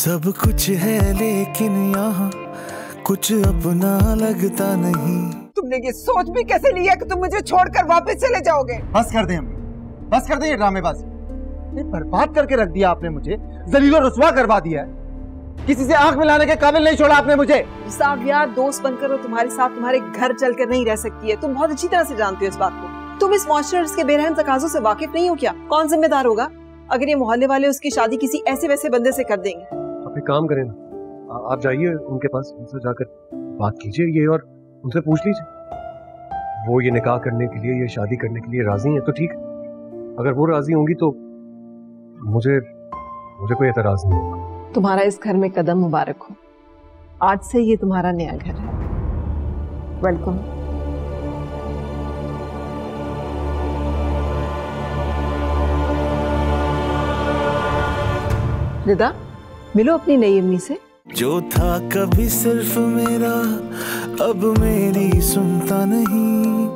सब कुछ है लेकिन यहाँ कुछ अपना लगता नहीं। तुमने ये सोच भी कैसे लिया कि तुम मुझे छोड़कर वापस चले जाओगे? बस कर दे हम बस कर दे ये ड्रामेबाजी। ये बर्बाद करके रख दिया आपने मुझे। जलील और रुसवा करवा दिया है। किसी से आँख मिलाने के काबिल नहीं छोड़ा आपने मुझे। साहब यार दोस्त बनकर वो तुम्हारे साथ तुम्हारे घर चलकर नहीं रह सकती है। तुम बहुत अच्छी तरह से जानते हो इस बात को। तुम इस मॉन्स्टर्स के बेरहम तकाजों से वाकिफ नहीं हो क्या? कौन जिम्मेदार होगा? अगर ये मोहल्ले वाले उसकी शादी किसी ऐसे वैसे बंदे से कर देंगे। आप एक काम करें ना। आप जाइए उनके पास, उनसे जाकर बात कीजिए ये और उनसे पूछ लीजिए। वो ये निकाह करने के लिए, ये शादी करने के लिए राज़ी हैं तो ठीक। अगर वो राज़ी होंगी तो मुझे मुझे कोई एतराज़ नहीं होगा। तुम्हारा इस घर में कदम मुबारक हो। आज से ये तुम्हारा नया घर है। वेलकम रिदा मिलो अपनी नई अम्मी से। जो था कभी सिर्फ़ मेरा अब मेरी सुनता नहीं।